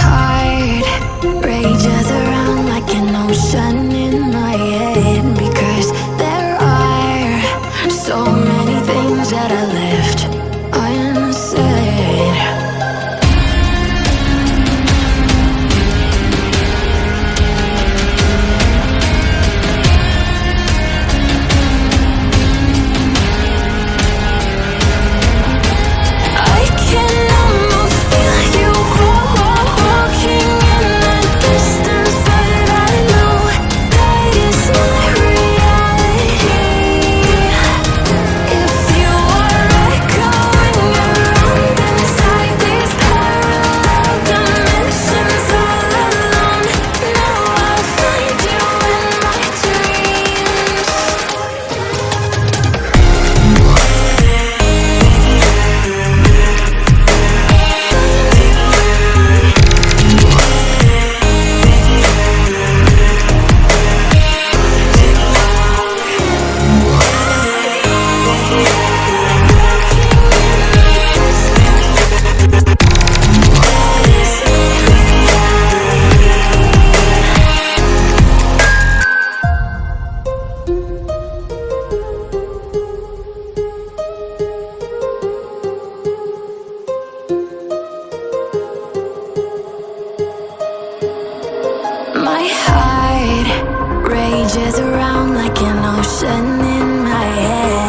heart rages around like an ocean. heart rages around like an ocean in my head.